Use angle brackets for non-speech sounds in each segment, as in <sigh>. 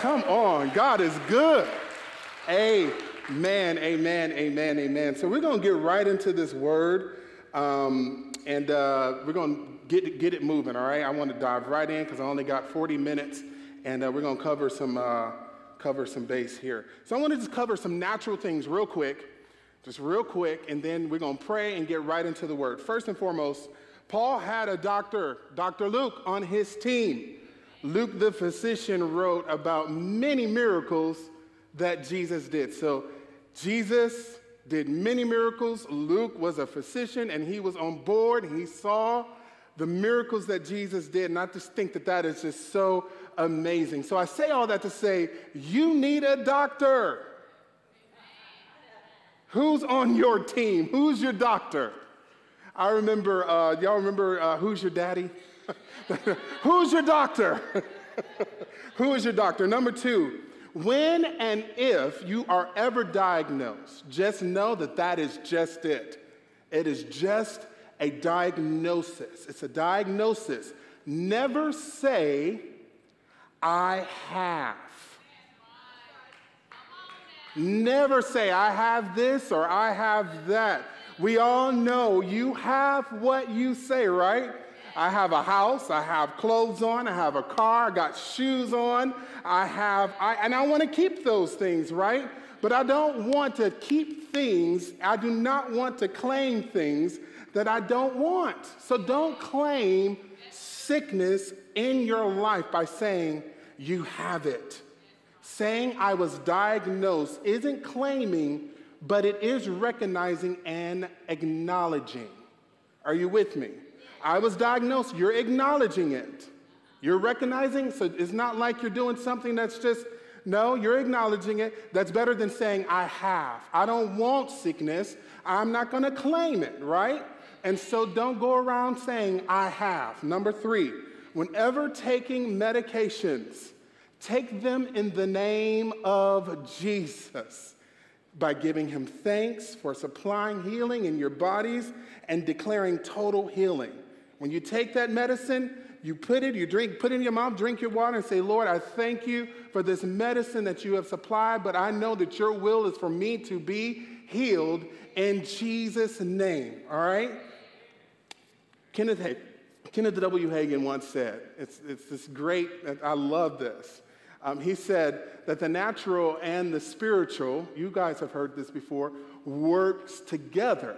Come on, God is good. Amen, amen, amen, amen. So we're going to get right into this word, um, and uh, we're going to get, get it moving, all right? I want to dive right in because I only got 40 minutes, and uh, we're going to cover some, uh, cover some base here. So I want to just cover some natural things real quick, just real quick, and then we're going to pray and get right into the word. First and foremost, Paul had a doctor, Dr. Luke, on his team. Luke the physician wrote about many miracles that Jesus did. So Jesus did many miracles. Luke was a physician and he was on board. He saw the miracles that Jesus did. And I just think that that is just so amazing. So I say all that to say, you need a doctor. Who's on your team? Who's your doctor? I remember, uh, y'all remember uh, Who's Your Daddy? <laughs> Who's your doctor? <laughs> Who is your doctor? Number two, when and if you are ever diagnosed, just know that that is just it. It is just a diagnosis. It's a diagnosis. Never say, I have. Never say, I have this or I have that. We all know you have what you say, right? I have a house, I have clothes on, I have a car, I got shoes on, I have, I, and I want to keep those things, right? But I don't want to keep things, I do not want to claim things that I don't want. So don't claim sickness in your life by saying you have it. Saying I was diagnosed isn't claiming, but it is recognizing and acknowledging. Are you with me? I was diagnosed. You're acknowledging it. You're recognizing, so it's not like you're doing something that's just, no, you're acknowledging it. That's better than saying, I have. I don't want sickness. I'm not going to claim it, right? And so don't go around saying, I have. Number three, whenever taking medications, take them in the name of Jesus by giving him thanks for supplying healing in your bodies and declaring total healing. When you take that medicine, you put it, you drink, put it in your mouth, drink your water, and say, Lord, I thank you for this medicine that you have supplied, but I know that your will is for me to be healed in Jesus' name. All right? Kenneth, Kenneth W. Hagin once said, it's, it's this great, I love this. Um, he said that the natural and the spiritual, you guys have heard this before, works together,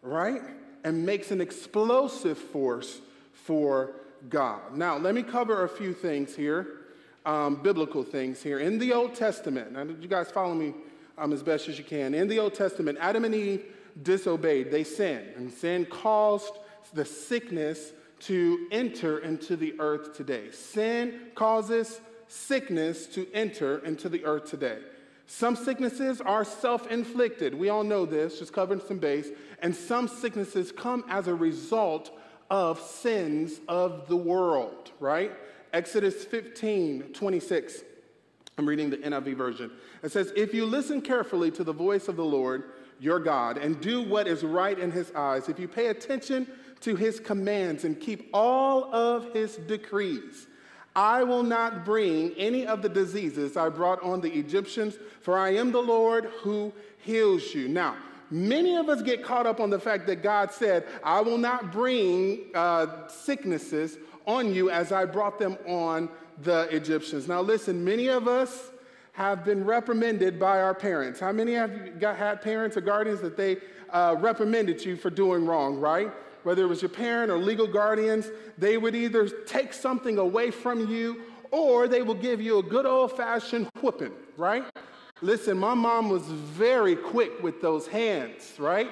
right? And makes an explosive force for God. Now, let me cover a few things here, um, biblical things here. In the Old Testament, now, you guys follow me um, as best as you can. In the Old Testament, Adam and Eve disobeyed, they sinned, and sin caused the sickness to enter into the earth today. Sin causes sickness to enter into the earth today. Some sicknesses are self inflicted. We all know this, just covering some base. And some sicknesses come as a result of sins of the world, right? Exodus 15, 26. I'm reading the NIV version. It says, If you listen carefully to the voice of the Lord your God and do what is right in his eyes, if you pay attention to his commands and keep all of his decrees, I will not bring any of the diseases I brought on the Egyptians, for I am the Lord who heals you. Now, many of us get caught up on the fact that God said, I will not bring uh, sicknesses on you as I brought them on the Egyptians. Now, listen, many of us have been reprimanded by our parents. How many have you got, had parents or guardians that they uh, reprimanded you for doing wrong, right? Whether it was your parent or legal guardians, they would either take something away from you or they will give you a good old fashioned whooping, right? Listen, my mom was very quick with those hands, right?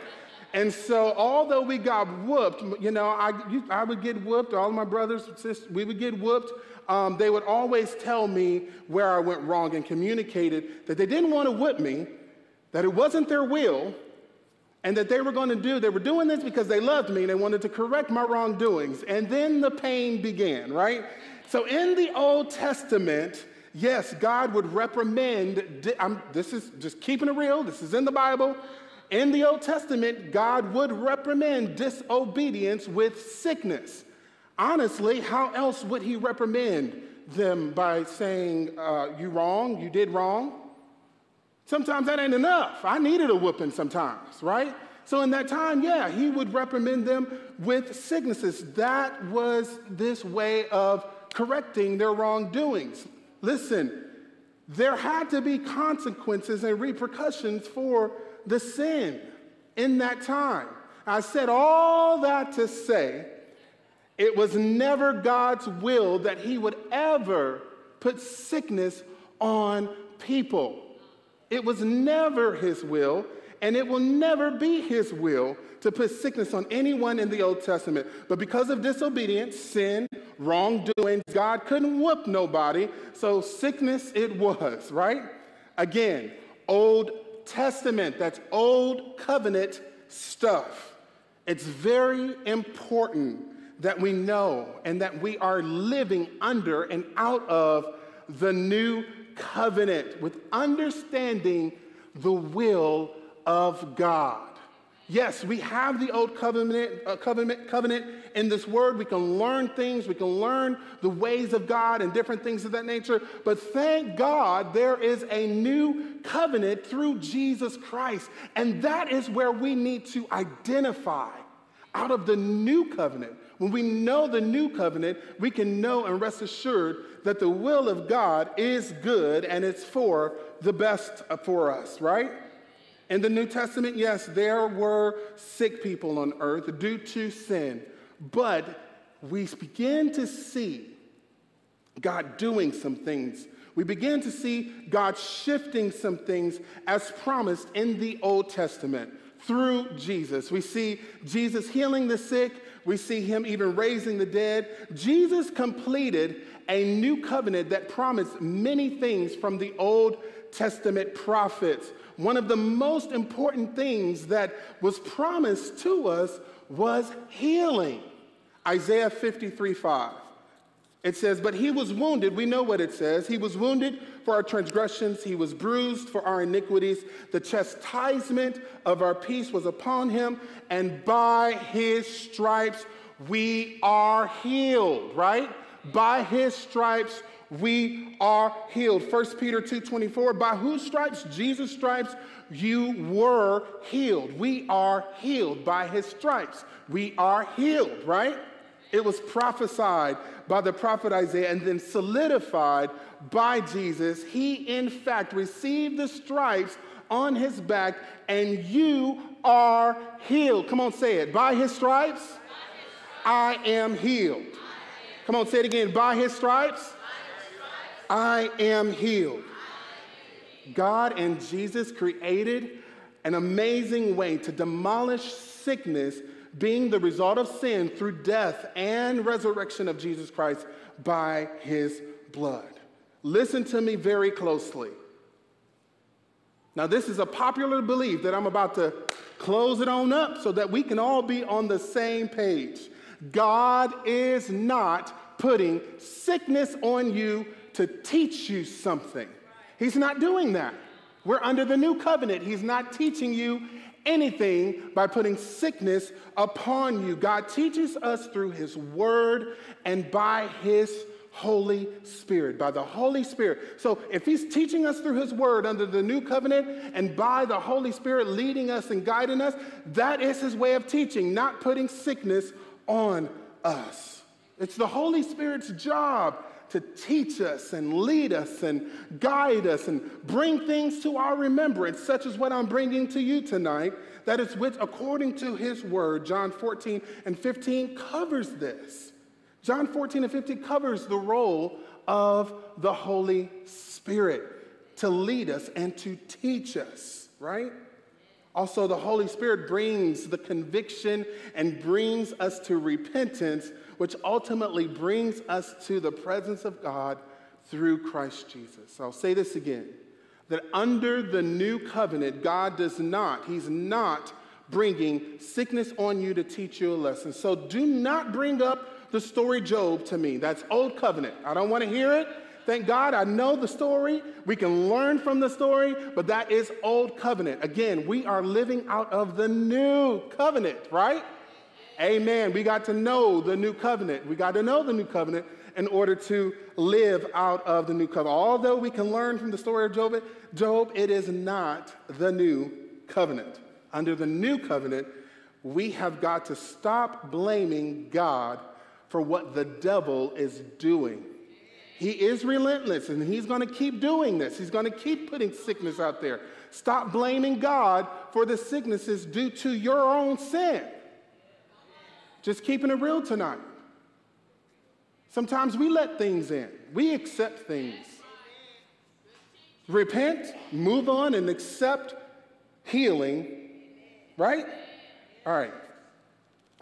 And so, although we got whooped, you know, I, you, I would get whooped, all my brothers, sisters, we would get whooped. Um, they would always tell me where I went wrong and communicated that they didn't want to whip me, that it wasn't their will, and that they were going to do, they were doing this because they loved me and they wanted to correct my wrongdoings. And then the pain began, right? So in the Old Testament, yes, God would reprimand, I'm, this is just keeping it real, this is in the Bible. In the Old Testament, God would reprimand disobedience with sickness. Honestly, how else would he reprimand them by saying, uh, You wrong, you did wrong. Sometimes that ain't enough. I needed a whooping sometimes, right? So in that time, yeah, he would reprimand them with sicknesses. That was this way of correcting their wrongdoings. Listen, there had to be consequences and repercussions for the sin in that time. I said all that to say it was never God's will that he would ever put sickness on people. It was never his will, and it will never be his will to put sickness on anyone in the Old Testament. But because of disobedience, sin, wrongdoing, God couldn't whoop nobody, so sickness it was, right? Again, Old Testament, that's Old Covenant stuff. It's very important that we know and that we are living under and out of the new covenant with understanding the will of God. Yes, we have the old covenant, uh, covenant, covenant in this word. We can learn things. We can learn the ways of God and different things of that nature. But thank God there is a new covenant through Jesus Christ. And that is where we need to identify out of the new covenant. When we know the new covenant, we can know and rest assured that the will of God is good and it's for the best for us, right? In the New Testament, yes, there were sick people on earth due to sin, but we begin to see God doing some things. We begin to see God shifting some things as promised in the Old Testament through Jesus. We see Jesus healing the sick, we see him even raising the dead. Jesus completed a new covenant that promised many things from the Old Testament prophets. One of the most important things that was promised to us was healing. Isaiah 53 5. It says, But he was wounded. We know what it says. He was wounded for our transgressions, he was bruised for our iniquities. The chastisement of our peace was upon him, and by his stripes we are healed, right? By his stripes we are healed. 1 Peter 2:24, by whose stripes? Jesus' stripes, you were healed. We are healed by his stripes. We are healed, right? It was prophesied by the prophet Isaiah and then solidified by Jesus. He, in fact, received the stripes on his back, and you are healed. Come on, say it. By his stripes, by his stripes I am healed. Come on, say it again. By his stripes, I am healed. God and Jesus created an amazing way to demolish sickness being the result of sin through death and resurrection of Jesus Christ by his blood. Listen to me very closely. Now, this is a popular belief that I'm about to close it on up so that we can all be on the same page. God is not putting sickness on you to teach you something. He's not doing that. We're under the new covenant. He's not teaching you anything by putting sickness upon you. God teaches us through His Word and by His Holy Spirit, by the Holy Spirit. So if He's teaching us through His Word under the new covenant and by the Holy Spirit leading us and guiding us, that is His way of teaching, not putting sickness on us. It's the Holy Spirit's job to teach us and lead us and guide us and bring things to our remembrance, such as what I'm bringing to you tonight, that is which, according to his word, John 14 and 15 covers this. John 14 and 15 covers the role of the Holy Spirit to lead us and to teach us, right? Also, the Holy Spirit brings the conviction and brings us to repentance which ultimately brings us to the presence of God through Christ Jesus. I'll say this again that under the new covenant, God does not, He's not bringing sickness on you to teach you a lesson. So do not bring up the story Job to me. That's old covenant. I don't want to hear it. Thank God I know the story. We can learn from the story, but that is old covenant. Again, we are living out of the new covenant, right? Amen. We got to know the new covenant. We got to know the new covenant in order to live out of the new covenant. Although we can learn from the story of Job, Job, it is not the new covenant. Under the new covenant, we have got to stop blaming God for what the devil is doing. He is relentless and he's going to keep doing this. He's going to keep putting sickness out there. Stop blaming God for the sicknesses due to your own sin. Just keeping it real tonight. Sometimes we let things in, we accept things. Repent, move on, and accept healing, right? All right.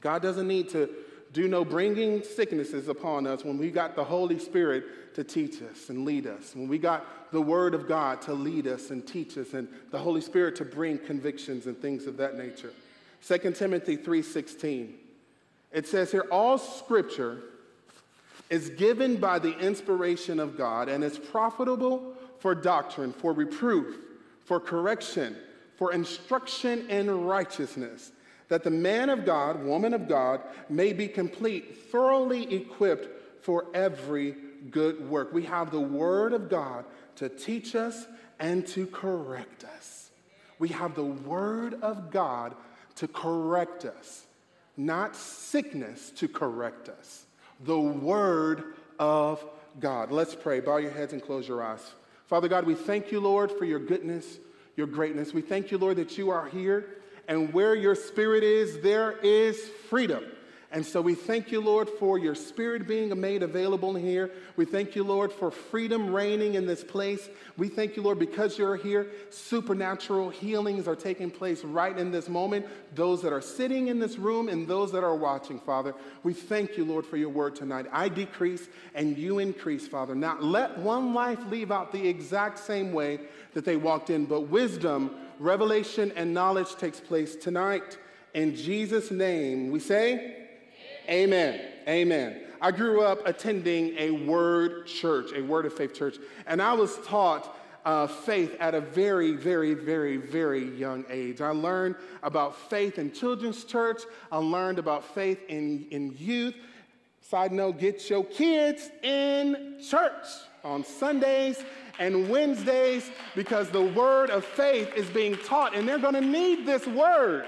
God doesn't need to do no bringing sicknesses upon us when we got the Holy Spirit to teach us and lead us, when we got the Word of God to lead us and teach us, and the Holy Spirit to bring convictions and things of that nature. 2 Timothy 3:16. It says here, all scripture is given by the inspiration of God and is profitable for doctrine, for reproof, for correction, for instruction in righteousness that the man of God, woman of God, may be complete, thoroughly equipped for every good work. We have the Word of God to teach us and to correct us. We have the Word of God to correct us, not sickness to correct us. The Word of God. Let's pray. Bow your heads and close your eyes. Father God, we thank you, Lord, for your goodness, your greatness. We thank you, Lord, that you are here and where your spirit is, there is freedom. And so we thank you, Lord, for your spirit being made available here. We thank you, Lord, for freedom reigning in this place. We thank you, Lord, because you're here, supernatural healings are taking place right in this moment. Those that are sitting in this room and those that are watching, Father, we thank you, Lord, for your word tonight. I decrease and you increase, Father. Now let one life leave out the exact same way that they walked in, but wisdom revelation and knowledge takes place tonight. In Jesus' name, we say, Amen. Amen. I grew up attending a word church, a word of faith church, and I was taught uh, faith at a very, very, very, very young age. I learned about faith in children's church. I learned about faith in, in youth. Side note, get your kids in church on Sundays and Wednesdays because the word of faith is being taught and they're going to need this word.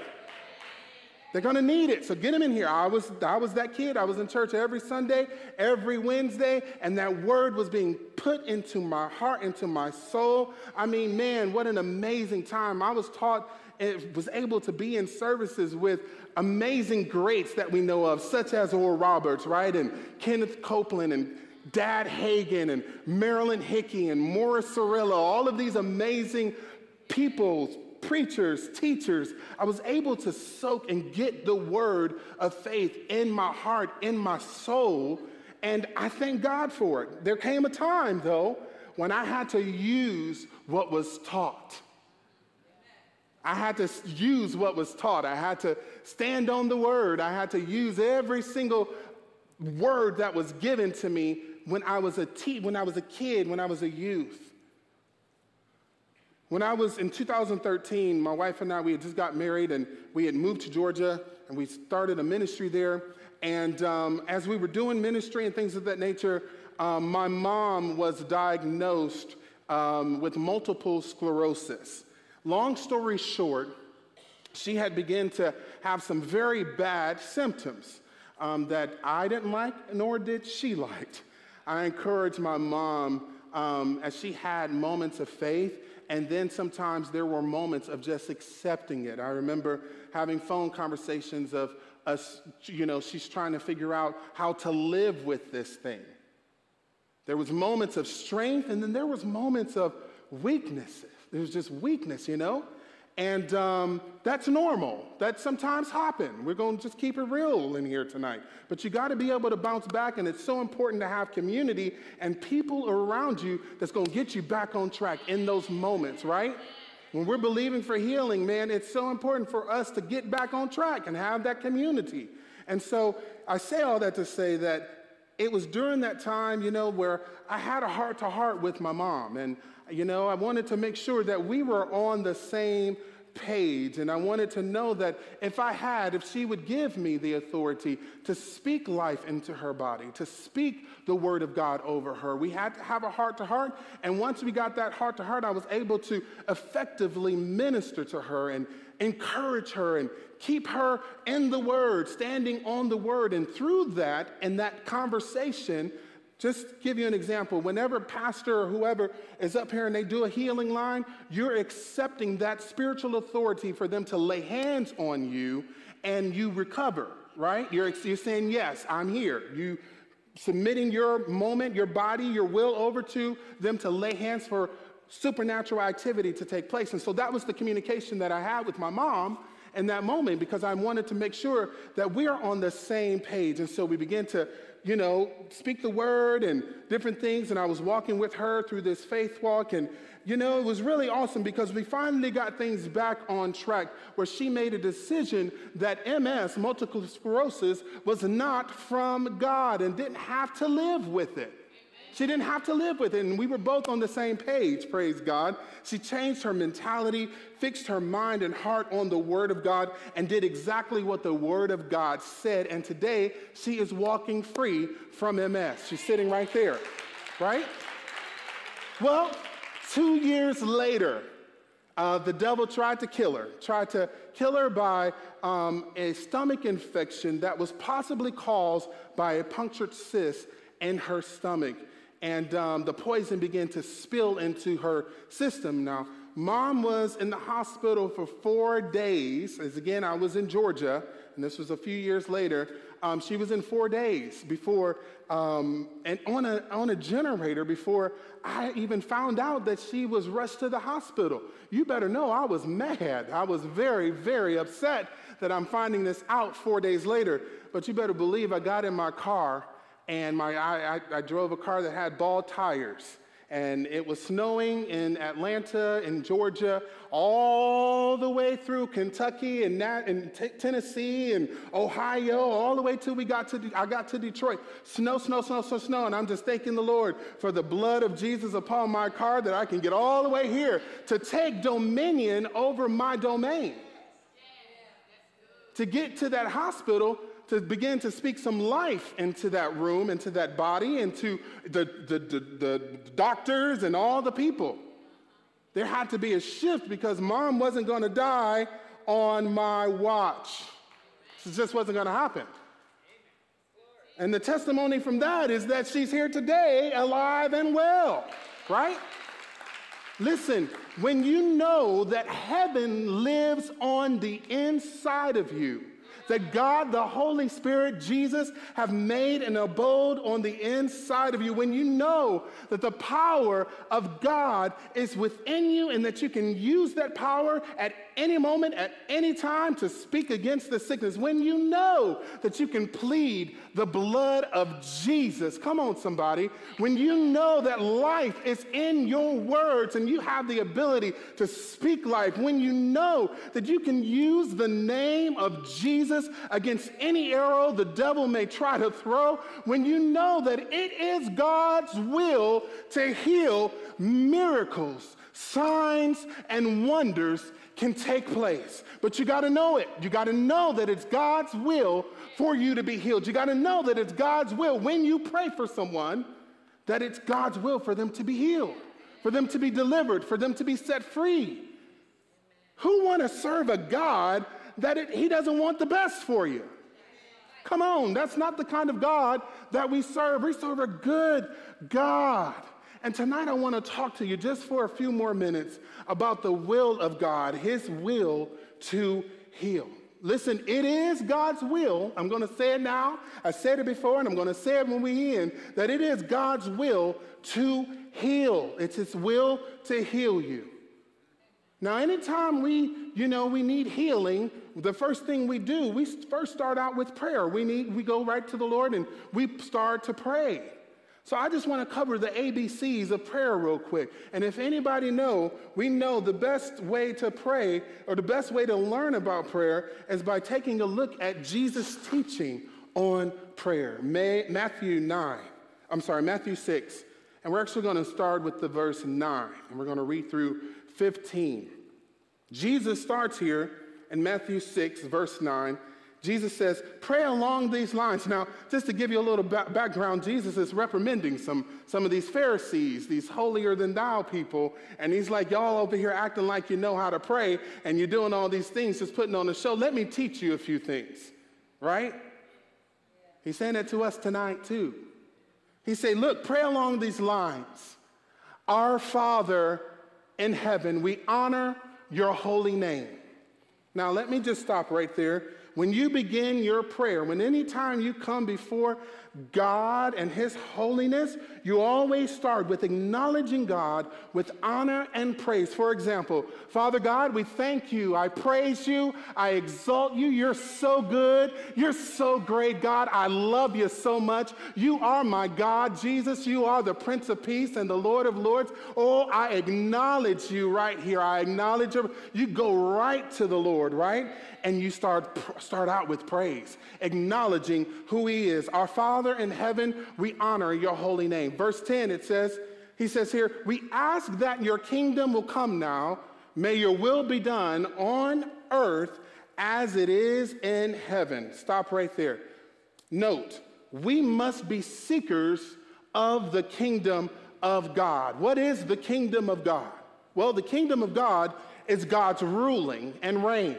They're going to need it. So get them in here. I was, I was that kid. I was in church every Sunday, every Wednesday, and that word was being put into my heart, into my soul. I mean, man, what an amazing time. I was taught and was able to be in services with amazing greats that we know of, such as Oral Roberts, right? And Kenneth Copeland and Dad Hagin and Marilyn Hickey and Morris Cerullo, all of these amazing people, preachers, teachers, I was able to soak and get the word of faith in my heart, in my soul, and I thank God for it. There came a time, though, when I had to use what was taught. I had to use what was taught. I had to stand on the word. I had to use every single word that was given to me when I was a te- when I was a kid, when I was a youth. When I was in 2013, my wife and I, we had just got married and we had moved to Georgia and we started a ministry there. And um, as we were doing ministry and things of that nature, um, my mom was diagnosed um, with multiple sclerosis. Long story short, she had begun to have some very bad symptoms um, that I didn't like, nor did she like. I encouraged my mom um, as she had moments of faith, and then sometimes there were moments of just accepting it. I remember having phone conversations of us, you know, she's trying to figure out how to live with this thing. There was moments of strength, and then there was moments of weakness. There was just weakness, you know? And um, that's normal. That sometimes happen. We're going to just keep it real in here tonight. But you got to be able to bounce back, and it's so important to have community and people around you that's going to get you back on track in those moments, right? When we're believing for healing, man, it's so important for us to get back on track and have that community. And so I say all that to say that it was during that time, you know, where I had a heart to heart with my mom. And you know, I wanted to make sure that we were on the same page. And I wanted to know that if I had, if she would give me the authority to speak life into her body, to speak the word of God over her. We had to have a heart to heart. And once we got that heart to heart, I was able to effectively minister to her and encourage her and keep her in the word, standing on the word. And through that, and that conversation, just give you an example. Whenever pastor or whoever is up here and they do a healing line, you're accepting that spiritual authority for them to lay hands on you and you recover, right? You're, you're saying, yes, I'm here. You submitting your moment, your body, your will over to them to lay hands for supernatural activity to take place. And so that was the communication that I had with my mom in that moment because I wanted to make sure that we are on the same page. And so we began to you know, speak the word and different things. And I was walking with her through this faith walk. And, you know, it was really awesome because we finally got things back on track where she made a decision that MS, multiple sclerosis, was not from God and didn't have to live with it. She didn't have to live with it, and we were both on the same page, praise God. She changed her mentality, fixed her mind and heart on the Word of God, and did exactly what the Word of God said. And today, she is walking free from MS. She's sitting right there, right? Well, two years later, uh, the devil tried to kill her, tried to kill her by um, a stomach infection that was possibly caused by a punctured cyst in her stomach and um, the poison began to spill into her system. Now, mom was in the hospital for four days. As again, I was in Georgia, and this was a few years later. Um, she was in four days before, um, and on a, on a generator before I even found out that she was rushed to the hospital. You better know I was mad. I was very, very upset that I'm finding this out four days later. But you better believe I got in my car and my, I, I, I drove a car that had bald tires. And it was snowing in Atlanta, in Georgia, all the way through Kentucky and, and t- Tennessee and Ohio, all the way till we got to de- I got to Detroit. Snow, snow, snow, snow, snow. And I'm just thanking the Lord for the blood of Jesus upon my car that I can get all the way here to take dominion over my domain. To get to that hospital to begin to speak some life into that room, into that body, into the, the, the, the doctors and all the people. There had to be a shift because mom wasn't going to die on my watch. It just wasn't going to happen. And the testimony from that is that she's here today, alive and well, right? Listen, when you know that heaven lives on the inside of you, that God, the Holy Spirit, Jesus, have made an abode on the inside of you, when you know that the power of God is within you and that you can use that power at any moment, at any time to speak against the sickness, when you know that you can plead the blood of Jesus, come on, somebody, when you know that life is in your words and you have the ability to speak life, when you know that you can use the name of Jesus against any arrow the devil may try to throw, when you know that it is God's will to heal, miracles, signs, and wonders can take place. But you got to know it. You got to know that it's God's will for you to be healed. You got to know that it's God's will when you pray for someone, that it's God's will for them to be healed, for them to be delivered, for them to be set free. Who want to serve a God that it, he doesn't want the best for you? Come on, that's not the kind of God that we serve. We serve a good God. And tonight I want to talk to you just for a few more minutes about the will of God, His will to heal. Listen, it is God's will. I'm going to say it now. I said it before, and I'm going to say it when we end that it is God's will to heal. It's His will to heal you. Now, anytime we, you know, we need healing, the first thing we do, we first start out with prayer. We need, we go right to the Lord and we start to pray. So I just want to cover the ABCs of prayer real quick. And if anybody know, we know the best way to pray or the best way to learn about prayer is by taking a look at Jesus' teaching on prayer. May, Matthew 9. I'm sorry, Matthew 6. And we're actually going to start with the verse 9. And we're going to read through 15. Jesus starts here in Matthew 6, verse 9. Jesus says, pray along these lines. Now, just to give you a little ba- background, Jesus is reprimanding some, some of these Pharisees, these holier than thou people. And he's like, y'all over here acting like you know how to pray and you're doing all these things, just putting on a show. Let me teach you a few things, right? He's saying that to us tonight, too. He said, look, pray along these lines. Our Father in heaven, we honor your holy name. Now, let me just stop right there. When you begin your prayer, when any time you come before God and His holiness, you always start with acknowledging God with honor and praise. For example, Father God, we thank you. I praise you. I exalt you. You're so good. You're so great, God. I love you so much. You are my God, Jesus. You are the Prince of Peace and the Lord of Lords. Oh, I acknowledge you right here. I acknowledge you. You go right to the Lord, right? And you start, start out with praise, acknowledging who He is. Our Father in heaven, we honor your holy name. Verse 10, it says, He says here, We ask that your kingdom will come now. May your will be done on earth as it is in heaven. Stop right there. Note, we must be seekers of the kingdom of God. What is the kingdom of God? Well, the kingdom of God is God's ruling and reign.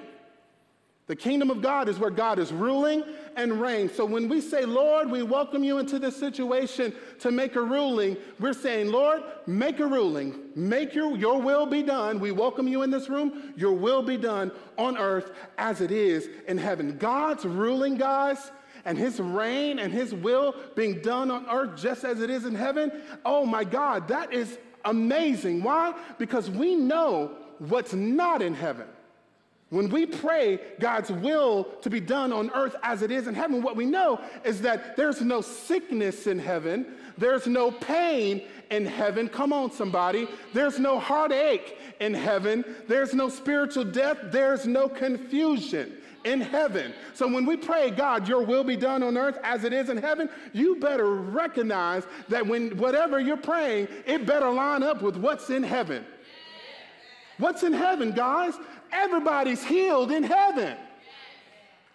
The kingdom of God is where God is ruling and reigns. So when we say, Lord, we welcome you into this situation to make a ruling, we're saying, Lord, make a ruling. Make your, your will be done. We welcome you in this room. Your will be done on earth as it is in heaven. God's ruling, guys, and his reign and his will being done on earth just as it is in heaven. Oh my God, that is amazing. Why? Because we know what's not in heaven. When we pray God's will to be done on earth as it is in heaven, what we know is that there's no sickness in heaven, there's no pain in heaven. Come on, somebody. There's no heartache in heaven, there's no spiritual death, there's no confusion in heaven. So when we pray, God, your will be done on earth as it is in heaven, you better recognize that when whatever you're praying, it better line up with what's in heaven. What's in heaven, guys? Everybody's healed in heaven.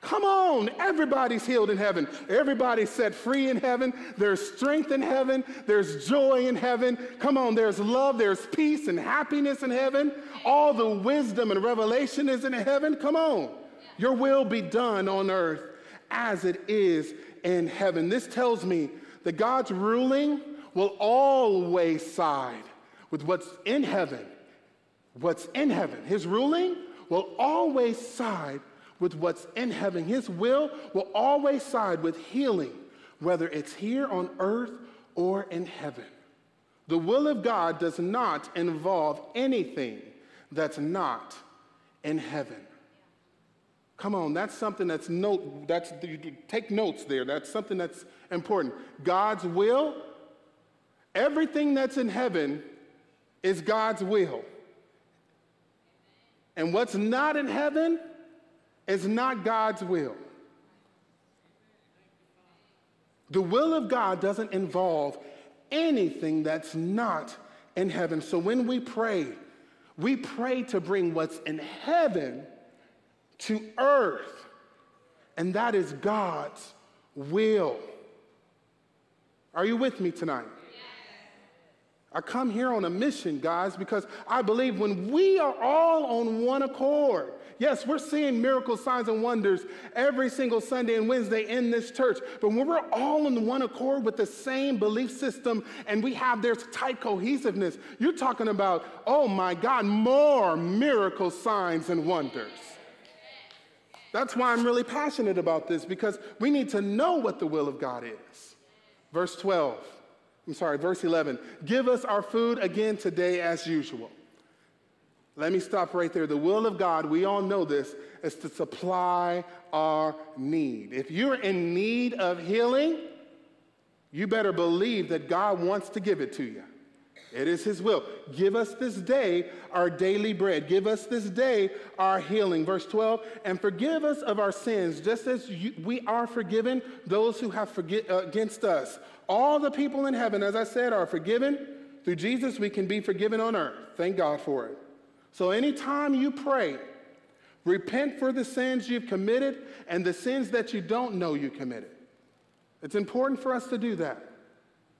Come on, everybody's healed in heaven. Everybody's set free in heaven. There's strength in heaven. There's joy in heaven. Come on, there's love, there's peace and happiness in heaven. All the wisdom and revelation is in heaven. Come on, your will be done on earth as it is in heaven. This tells me that God's ruling will always side with what's in heaven. What's in heaven. His ruling will always side with what's in heaven. His will will always side with healing, whether it's here on earth or in heaven. The will of God does not involve anything that's not in heaven. Come on, that's something that's note that's take notes there. That's something that's important. God's will, everything that's in heaven is God's will. And what's not in heaven is not God's will. The will of God doesn't involve anything that's not in heaven. So when we pray, we pray to bring what's in heaven to earth, and that is God's will. Are you with me tonight? I come here on a mission, guys, because I believe when we are all on one accord, yes, we're seeing miracles, signs, and wonders every single Sunday and Wednesday in this church, but when we're all on one accord with the same belief system and we have this tight cohesiveness, you're talking about, oh my God, more miracles, signs, and wonders. That's why I'm really passionate about this because we need to know what the will of God is. Verse 12. I'm sorry, verse 11. Give us our food again today as usual. Let me stop right there. The will of God, we all know this, is to supply our need. If you're in need of healing, you better believe that God wants to give it to you. It is His will. Give us this day our daily bread. Give us this day our healing. Verse 12, and forgive us of our sins, just as you, we are forgiven those who have forget, uh, against us. All the people in heaven, as I said, are forgiven. Through Jesus, we can be forgiven on earth. Thank God for it. So anytime you pray, repent for the sins you've committed and the sins that you don't know you committed. It's important for us to do that.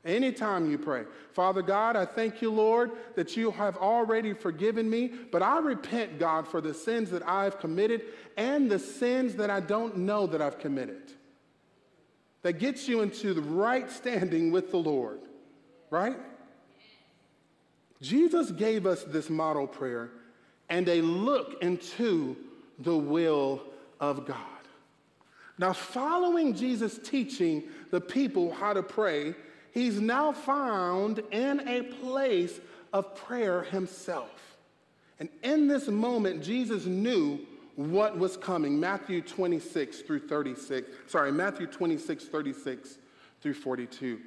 Anytime you pray, Father God, I thank you, Lord, that you have already forgiven me, but I repent, God, for the sins that I've committed and the sins that I don't know that I've committed. That gets you into the right standing with the Lord, right? Jesus gave us this model prayer and a look into the will of God. Now, following Jesus' teaching the people how to pray, he's now found in a place of prayer himself. And in this moment, Jesus knew what was coming. Matthew 26 through 36. Sorry, Matthew 26, 36 through 42.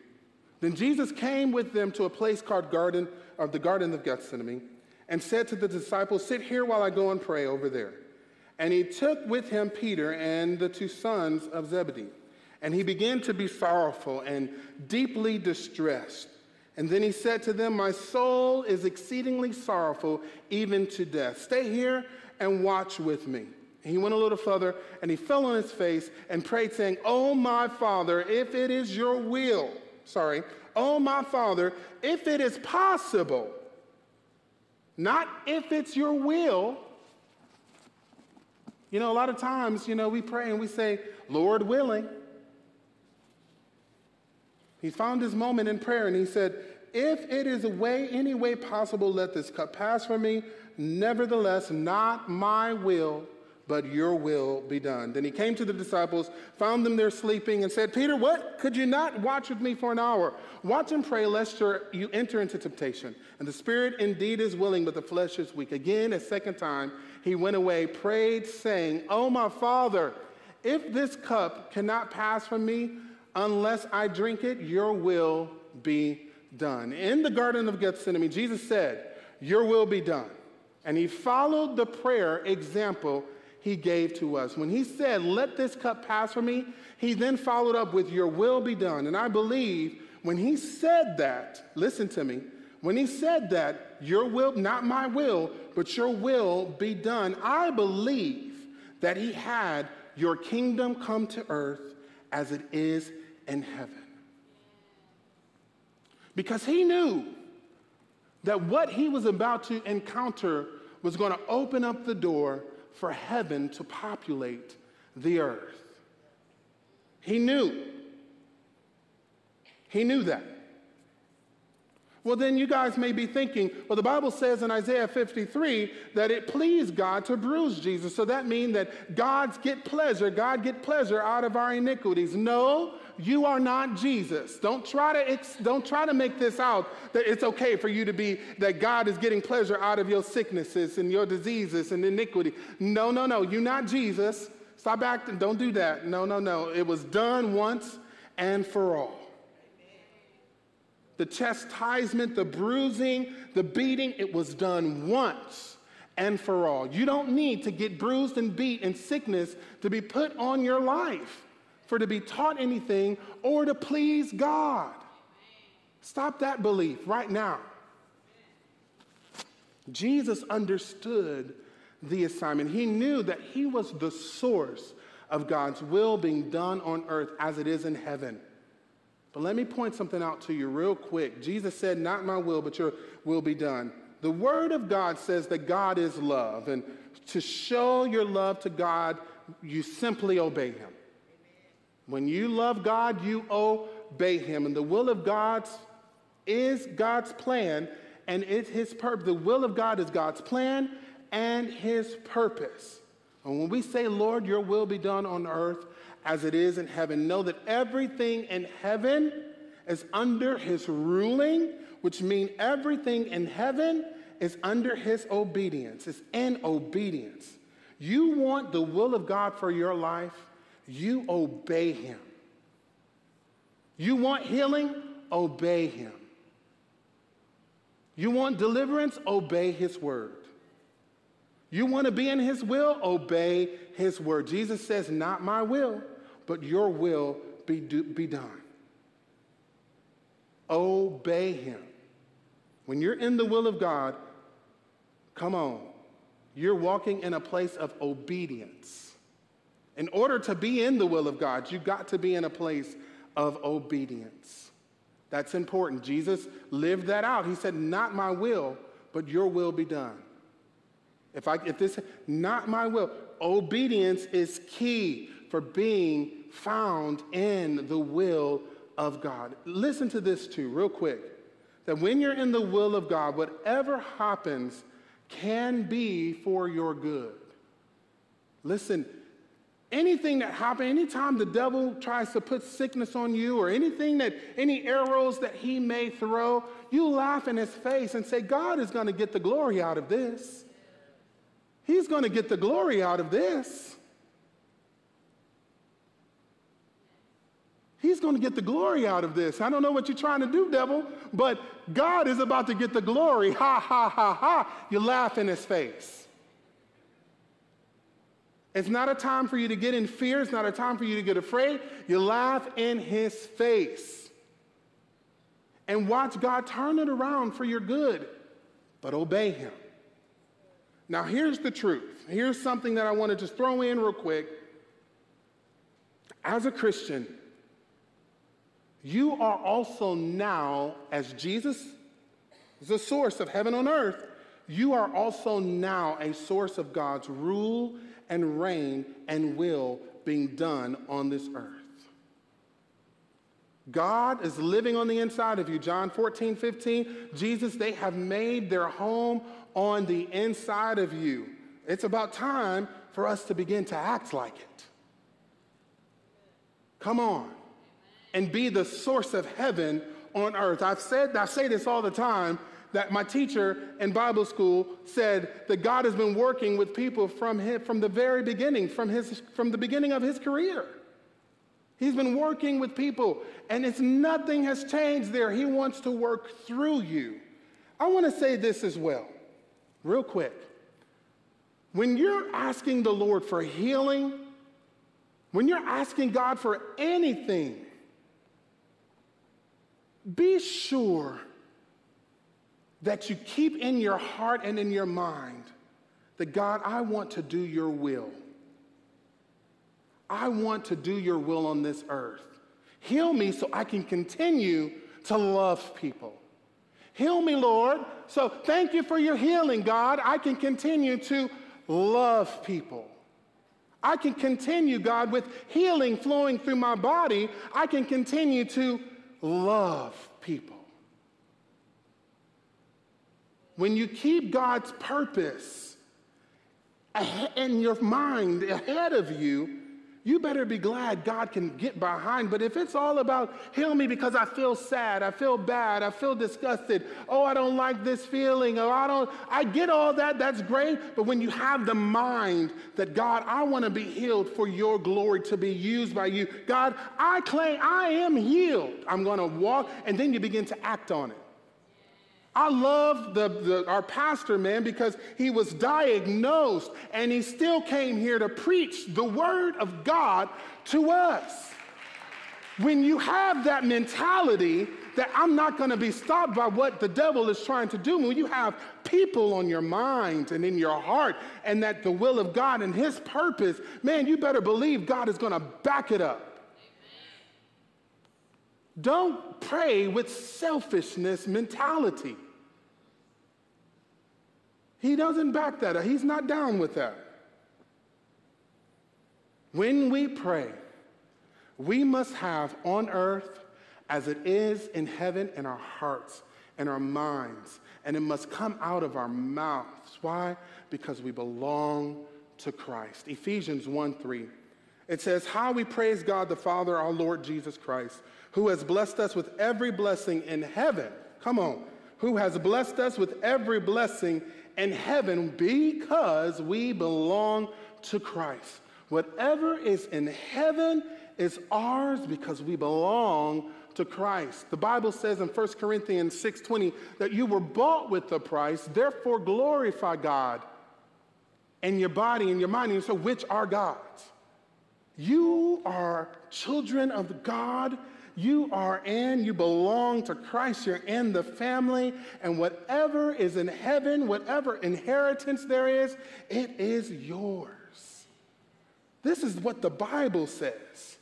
Then Jesus came with them to a place called Garden of the Garden of Gethsemane and said to the disciples, Sit here while I go and pray over there. And he took with him Peter and the two sons of Zebedee. And he began to be sorrowful and deeply distressed. And then he said to them, My soul is exceedingly sorrowful, even to death. Stay here and watch with me. And he went a little further and he fell on his face and prayed, saying, Oh, my Father, if it is your will, sorry, oh, my Father, if it is possible, not if it's your will, you know, a lot of times, you know, we pray and we say, Lord willing. He found his moment in prayer and he said, If it is a way, any way possible, let this cup pass from me. Nevertheless, not my will, but your will be done. Then he came to the disciples, found them there sleeping, and said, Peter, what? Could you not watch with me for an hour? Watch and pray, lest you enter into temptation. And the spirit indeed is willing, but the flesh is weak. Again, a second time, he went away, prayed, saying, Oh, my Father, if this cup cannot pass from me unless I drink it, your will be done. In the Garden of Gethsemane, Jesus said, Your will be done. And he followed the prayer example he gave to us. When he said, Let this cup pass from me, he then followed up with, Your will be done. And I believe when he said that, listen to me, when he said that, Your will, not my will, but your will be done, I believe that he had your kingdom come to earth as it is in heaven. Because he knew that what he was about to encounter was going to open up the door for heaven to populate the earth. He knew. He knew that. Well, then you guys may be thinking, well, the Bible says in Isaiah 53 that it pleased God to bruise Jesus. So that means that God's get pleasure, God get pleasure out of our iniquities. No, you are not Jesus. Don't try to don't try to make this out that it's okay for you to be that God is getting pleasure out of your sicknesses and your diseases and iniquity. No, no, no. You're not Jesus. Stop acting. Don't do that. No, no, no. It was done once and for all the chastisement, the bruising, the beating, it was done once and for all. You don't need to get bruised and beat in sickness to be put on your life, for to be taught anything or to please God. Stop that belief right now. Jesus understood the assignment. He knew that he was the source of God's will being done on earth as it is in heaven. But let me point something out to you real quick. Jesus said, Not my will, but your will be done. The Word of God says that God is love. And to show your love to God, you simply obey Him. When you love God, you obey Him. And the will of God is God's plan and it's His purpose. The will of God is God's plan and His purpose. And when we say, Lord, your will be done on earth as it is in heaven. Know that everything in heaven is under his ruling, which means everything in heaven is under his obedience, it's in obedience. You want the will of God for your life, you obey him. You want healing, obey him. You want deliverance, obey his word. You want to be in his will, obey his word. Jesus says, Not my will, but your will be, do, be done. Obey him. When you're in the will of God, Come on. You're walking in a place of obedience. In order to be in the will of God, you've got to be in a place of obedience. That's important. Jesus lived that out. He said, Not my will, but your will be done. If, I, if this, not my will, obedience is key for being found in the will of God. Listen to this too, real quick. That when you're in the will of God, whatever happens can be for your good. Listen, anything that happens, anytime the devil tries to put sickness on you or anything that, any arrows that he may throw, you laugh in his face and say, God is going to get the glory out of this. He's going to get the glory out of this. He's going to get the glory out of this. I don't know what you're trying to do, devil, but God is about to get the glory. Ha, ha, ha, ha. You laugh in his face. It's not a time for you to get in fear. It's not a time for you to get afraid. You laugh in his face. And watch God turn it around for your good, but obey him. Now, here's the truth. Here's something that I want to just throw in real quick. As a Christian, you are also now, as Jesus is the source of heaven on earth, you are also now a source of God's rule and reign and will being done on this earth. God is living on the inside of you. John 14, 15, Jesus, they have made their home on the inside of you. It's about time for us to begin to act like it. Come on. And be the source of heaven on earth. I've said, I say this all the time that my teacher in Bible school said that God has been working with people from, him, from the very beginning, from, his, from the beginning of his career. He's been working with people, and it's nothing has changed there. He wants to work through you. I want to say this as well, real quick. When you're asking the Lord for healing, when you're asking God for anything, be sure that you keep in your heart and in your mind that God, I want to do your will. I want to do your will on this earth. Heal me so I can continue to love people. Heal me, Lord. So thank you for your healing, God. I can continue to love people. I can continue, God, with healing flowing through my body. I can continue to love people. When you keep God's purpose in your mind ahead of you, you better be glad God can get behind. But if it's all about heal me because I feel sad, I feel bad, I feel disgusted, oh, I don't like this feeling, or I don't, I get all that, that's great. But when you have the mind that God, I want to be healed for your glory to be used by you, God, I claim I am healed. I'm going to walk, and then you begin to act on it. I love the, the, our pastor, man, because he was diagnosed and he still came here to preach the word of God to us. When you have that mentality that I'm not going to be stopped by what the devil is trying to do, when you have people on your mind and in your heart and that the will of God and his purpose, man, you better believe God is going to back it up. Don't pray with selfishness mentality. He doesn't back that up. He's not down with that. When we pray, we must have on earth as it is in heaven in our hearts and our minds. And it must come out of our mouths. Why? Because we belong to Christ. Ephesians 1 3. It says, How we praise God the Father, our Lord Jesus Christ who has blessed us with every blessing in heaven. Come on. Who has blessed us with every blessing in heaven because we belong to Christ. Whatever is in heaven is ours because we belong to Christ. The Bible says in 1 Corinthians 6:20 that you were bought with a price, therefore glorify God in your body and your mind. And so which are God's? You are children of God You are in, you belong to Christ, you're in the family, and whatever is in heaven, whatever inheritance there is, it is yours. This is what the Bible says.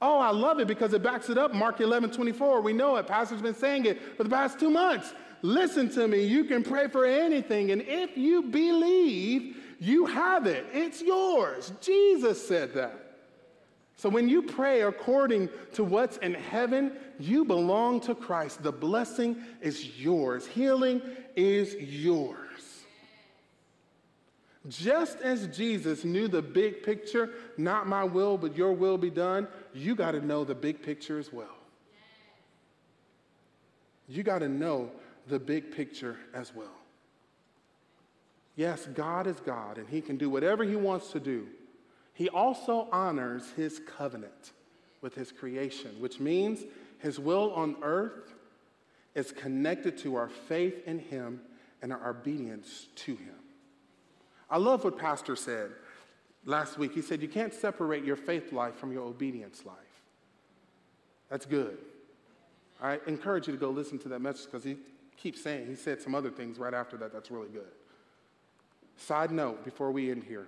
Oh, I love it because it backs it up. Mark 11, 24. We know it. Pastor's been saying it for the past two months. Listen to me. You can pray for anything. And if you believe, you have it. It's yours. Jesus said that. So when you pray according to what's in heaven, you belong to Christ. The blessing is yours, healing is yours. Just as Jesus knew the big picture, not my will, but your will be done, you got to know the big picture as well. You got to know the big picture as well. Yes, God is God, and He can do whatever He wants to do. He also honors His covenant with His creation, which means His will on earth is connected to our faith in Him and our obedience to Him. I love what Pastor said last week. He said, You can't separate your faith life from your obedience life. That's good. I encourage you to go listen to that message because he keeps saying, he said some other things right after that that's really good. Side note before we end here.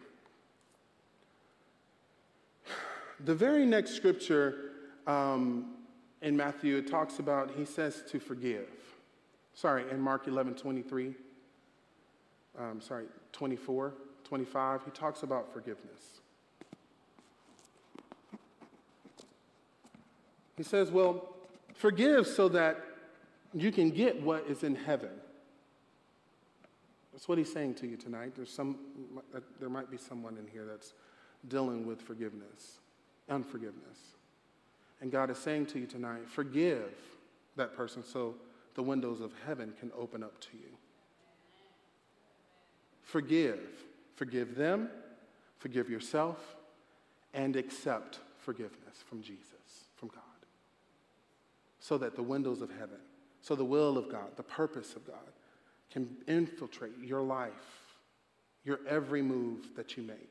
The very next scripture um, in Matthew, it talks about, he says to forgive. Sorry, in Mark 11 23, um, sorry, 24, 25, he talks about forgiveness. He says, Well, forgive so that you can get what is in heaven. That's what he's saying to you tonight. There's some, uh, there might be someone in here that's dealing with forgiveness, unforgiveness. And God is saying to you tonight, forgive that person so the windows of heaven can open up to you. Forgive. Forgive them, forgive yourself, and accept forgiveness from Jesus, from God. So that the windows of heaven, so the will of God, the purpose of God, can infiltrate your life, your every move that you make.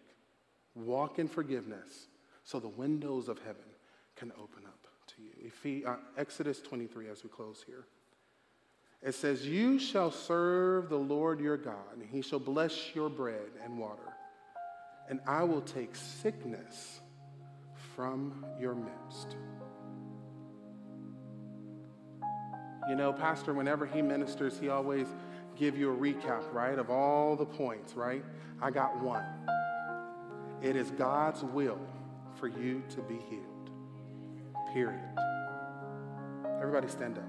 Walk in forgiveness so the windows of heaven can open up to you. Uh, Exodus 23, as we close here. It says, You shall serve the Lord your God, and he shall bless your bread and water, and I will take sickness from your midst. You know, Pastor, whenever he ministers, he always give you a recap, right, of all the points, right? I got one. It is God's will for you to be healed. Period. Everybody stand up.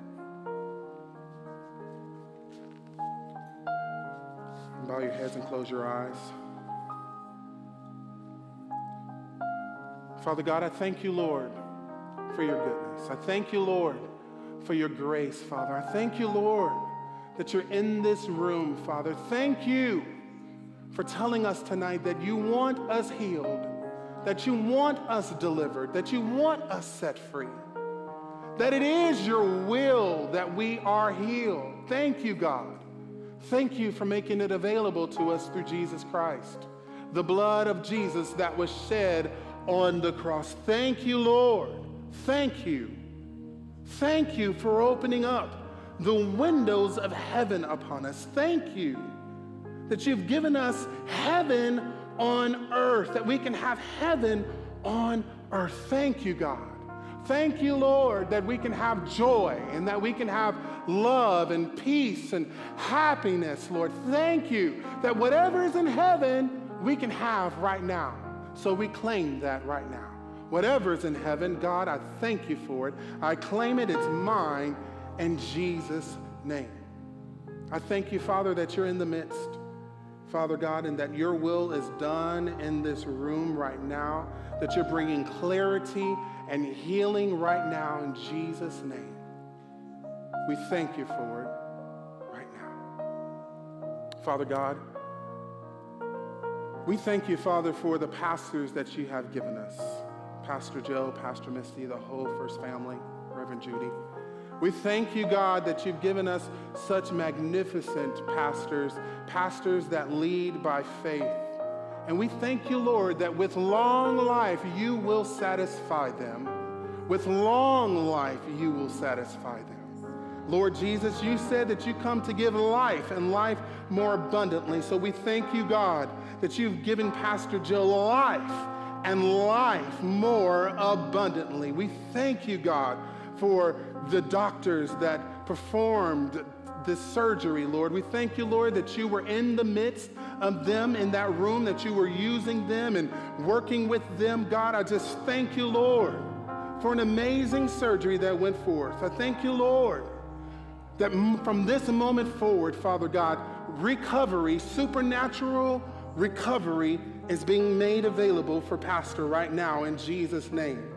Bow your heads and close your eyes. Father God, I thank you, Lord, for your goodness. I thank you, Lord, for your grace, Father. I thank you, Lord, that you're in this room, Father. Thank you for telling us tonight that you want us healed, that you want us delivered, that you want us set free, that it is your will that we are healed. Thank you, God. Thank you for making it available to us through Jesus Christ, the blood of Jesus that was shed on the cross. Thank you, Lord. Thank you. Thank you for opening up the windows of heaven upon us. Thank you that you've given us heaven on earth, that we can have heaven on earth. Thank you, God. Thank you, Lord, that we can have joy and that we can have love and peace and happiness, Lord. Thank you that whatever is in heaven, we can have right now. So we claim that right now. Whatever is in heaven, God, I thank you for it. I claim it, it's mine in Jesus' name. I thank you, Father, that you're in the midst. Father God, and that your will is done in this room right now, that you're bringing clarity and healing right now in Jesus' name. We thank you for it right now. Father God, we thank you, Father, for the pastors that you have given us Pastor Joe, Pastor Misty, the whole First Family, Reverend Judy. We thank you, God, that you've given us such magnificent pastors, pastors that lead by faith. And we thank you, Lord, that with long life you will satisfy them With long life, you will satisfy them. Lord Jesus, you said that you come to give life and life more abundantly. So we thank you, God, that you've given Pastor Jill life and life more abundantly. We thank you, God, for the doctors that performed this surgery, Lord. We thank you, Lord, that you were in the midst of them in that room, that you were using them and working with them. God, I just thank you, Lord, for an amazing surgery that went forth. I thank you, Lord, that from this moment forward, Father God, recovery, supernatural recovery is being made available for Pastor right now in Jesus' name.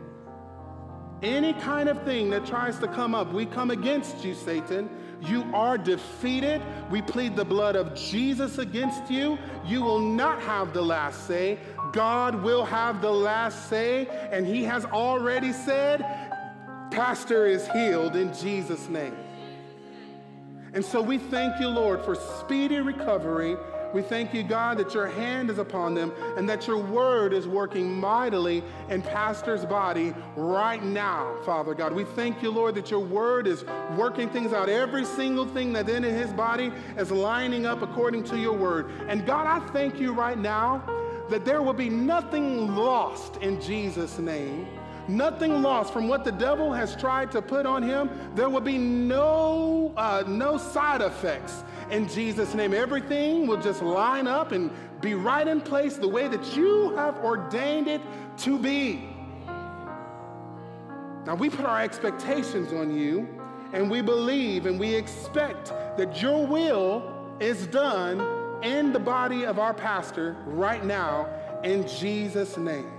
Any kind of thing that tries to come up, we come against you, Satan. You are defeated. We plead the blood of Jesus against you. You will not have the last say. God will have the last say, and He has already said, Pastor is healed in Jesus' name. And so we thank you, Lord, for speedy recovery we thank you, God, that your hand is upon them and that your word is working mightily in Pastor's body right now, Father God. We thank you, Lord, that your word is working things out. Every single thing that in his body is lining up according to your word. And God, I thank you right now that there will be nothing lost in Jesus' name nothing lost from what the devil has tried to put on him. There will be no, uh, no side effects in Jesus' name. Everything will just line up and be right in place the way that you have ordained it to be. Now, we put our expectations on you, and we believe and we expect that your will is done in the body of our pastor right now in Jesus' name.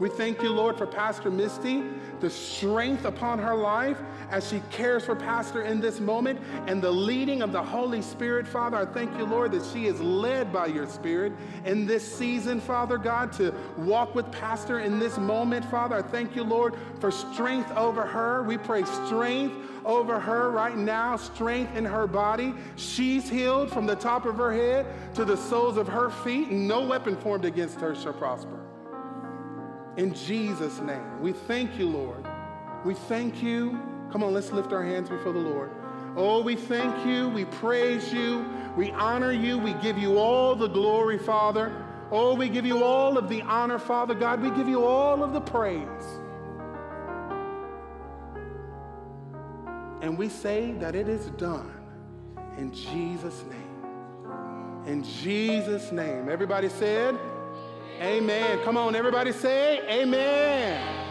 We thank you, Lord, for Pastor Misty, the strength upon her life as she cares for Pastor in this moment, and the leading of the Holy Spirit, Father. I thank you, Lord, that she is led by your Spirit in this season, Father God, to walk with Pastor in this moment, Father. I thank you, Lord, for strength over her. We pray strength over her right now, strength in her body. She's healed from the top of her head to the soles of her feet, no weapon formed against her shall prosper. In Jesus' name, we thank you, Lord. We thank you. Come on, let's lift our hands before the Lord. Oh, we thank you. We praise you. We honor you. We give you all the glory, Father. Oh, we give you all of the honor, Father God. We give you all of the praise. And we say that it is done in Jesus' name. In Jesus' name. Everybody said, Amen. Come on, everybody say amen.